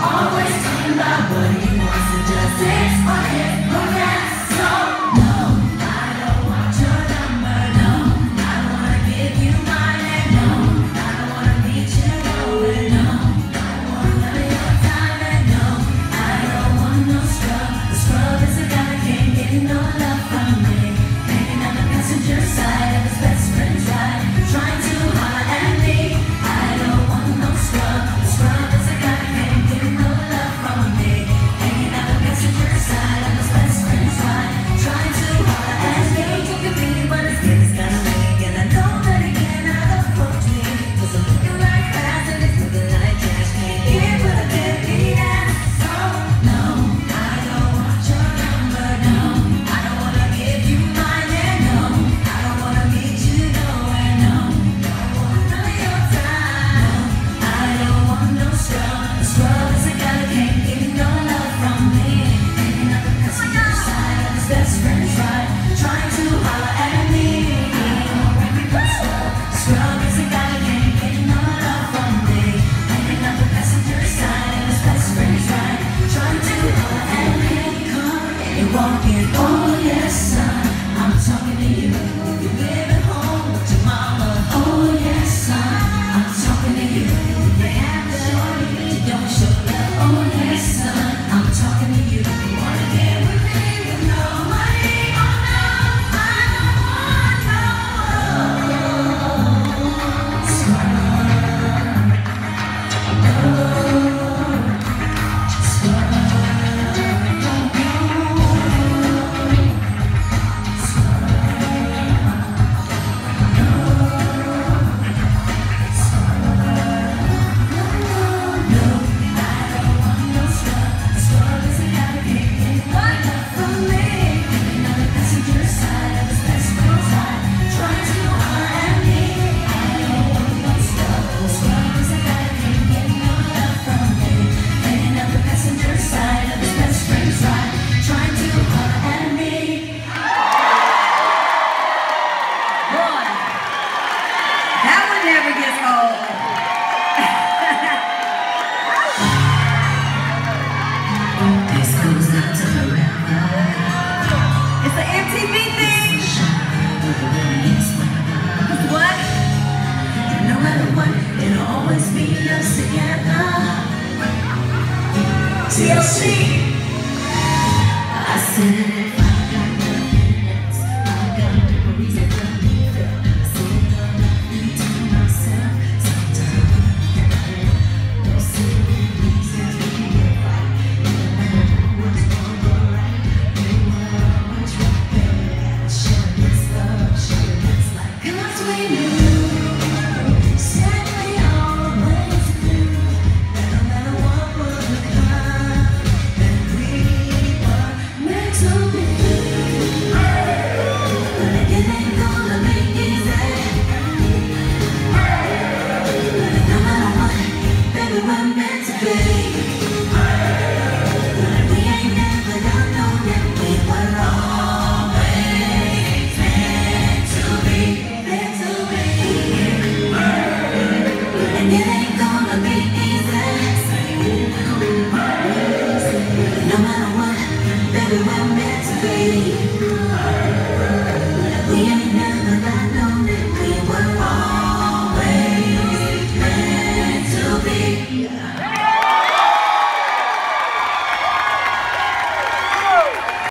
Always talking about what he wants and just explain talking, oh yes, I, I'm talking to you. You I said, I got nothing else, I got no reason. who I'm meant to be.